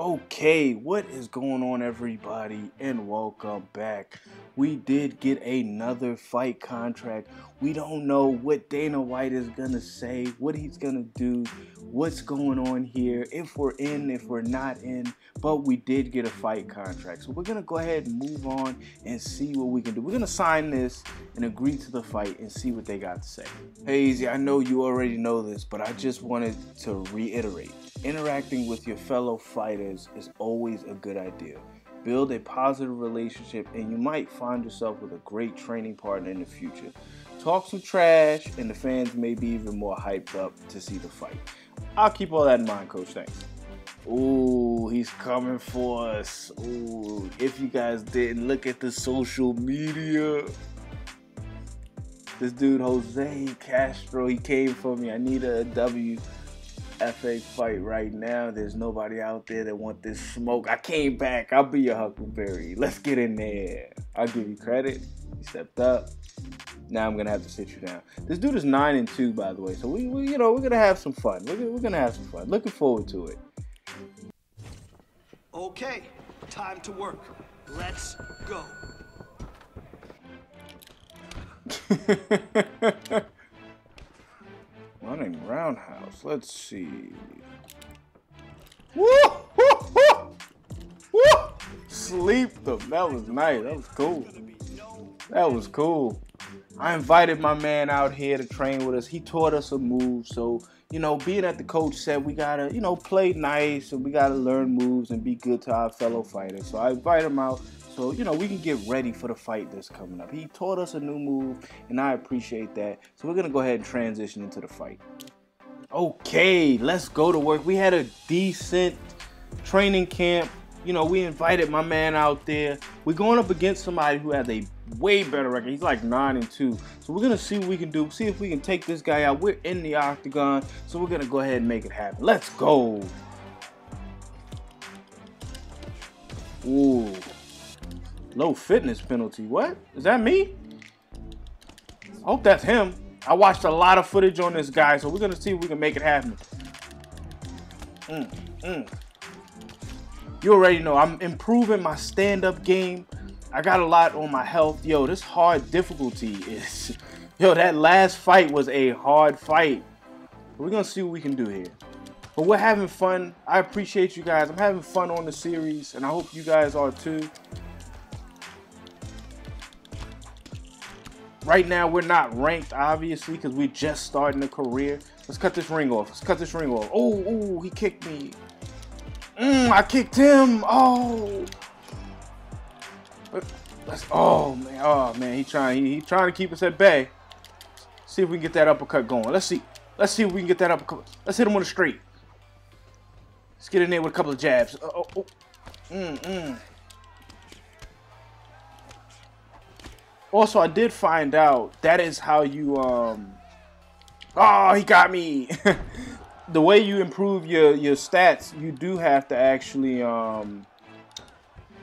Okay, what is going on, everybody, and welcome back. We did get another fight contract. We don't know what Dana White is gonna say, what he's gonna do, what's going on here, if we're in, if we're not in, but we did get a fight contract. So we're gonna go ahead and move on and see what we can do. We're gonna sign this and agree to the fight and see what they got to say. Hey, Easy, I know you already know this, but I just wanted to reiterate interacting with your fellow fighters is always a good idea. Build a positive relationship, and you might find yourself with a great training partner in the future. Talk some trash, and the fans may be even more hyped up to see the fight. I'll keep all that in mind, Coach. Thanks. Ooh, he's coming for us. Ooh, if you guys didn't look at the social media, this dude Jose Castro, he came for me. I need a WFA fight right now. There's nobody out there that want this smoke. I came back. I'll be your Huckleberry. Let's get in there. I'll give you credit. You stepped up. Now I'm gonna have to sit you down. This dude is nine and two, by the way. So we, we you know, we're gonna have some fun. We're, we're gonna have some fun. Looking forward to it. Okay, time to work. Let's go. Running roundhouse. Let's see. Woo! Woo! Woo! Woo! Sleep them. That was nice. That was cool. That was cool. I invited my man out here to train with us. He taught us a move. So, you know, being that the coach said we gotta, you know, play nice and we gotta learn moves and be good to our fellow fighters. So I invited him out so, you know, we can get ready for the fight that's coming up. He taught us a new move, and I appreciate that. So we're gonna go ahead and transition into the fight. Okay, let's go to work. We had a decent training camp. You know, we invited my man out there. We're going up against somebody who has a way better record. He's like nine and two. So we're gonna see what we can do. See if we can take this guy out. We're in the octagon, so we're gonna go ahead and make it happen. Let's go. Ooh. Low fitness penalty. What? Is that me? I hope that's him. I watched a lot of footage on this guy, so we're gonna see if we can make it happen. Mm, mm. You already know I'm improving my stand-up game. I got a lot on my health. Yo, this hard difficulty is yo, that last fight was a hard fight. We're gonna see what we can do here. But we're having fun. I appreciate you guys. I'm having fun on the series, and I hope you guys are too. Right now, we're not ranked, obviously, because we're just starting a career. Let's cut this ring off. Let's cut this ring off. Oh, oh, he kicked me. I kicked him. Oh. Let's. Oh man. Oh man. He trying. He, he trying to keep us at bay. See if we can get that uppercut going. Let's see. Let's see if we can get that uppercut. Let's hit him on the straight. Let's get in there with a couple of jabs. Oh. oh, oh. Mm, mm. Also, I did find out that is how you um. Oh, he got me. the way you improve your your stats, you do have to actually um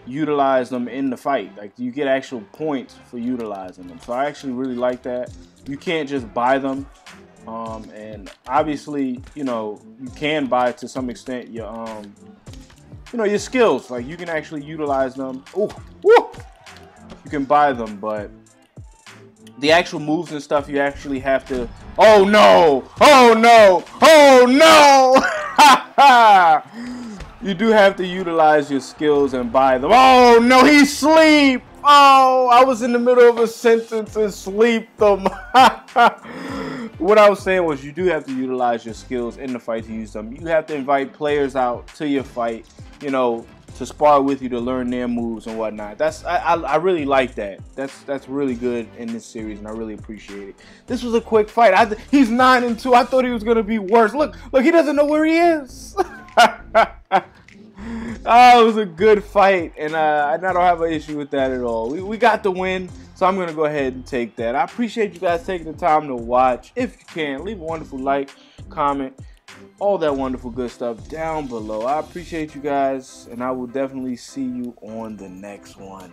utilize them in the fight. Like you get actual points for utilizing them. So I actually really like that. You can't just buy them. Um, and obviously, you know, you can buy to some extent your um, you know, your skills. Like you can actually utilize them. Oh, you can buy them, but the actual moves and stuff you actually have to. Oh no! Oh no! Oh no! you do have to utilize your skills and buy them. Oh no! He sleep. Oh, I was in the middle of a sentence and sleep them. what I was saying was you do have to utilize your skills in the fight to use them. You have to invite players out to your fight. You know, to spar with you to learn their moves and whatnot. That's I, I, I, really like that. That's that's really good in this series, and I really appreciate it. This was a quick fight. I, he's nine and two. I thought he was gonna be worse. Look, look, he doesn't know where he is. oh, it was a good fight, and uh, I don't have an issue with that at all. We, we got the win, so I'm to go ahead and take that. I appreciate you guys taking the time to watch. If you can, leave a wonderful like, comment, all that wonderful good stuff down below. I appreciate you guys, and I will definitely see you on the next one.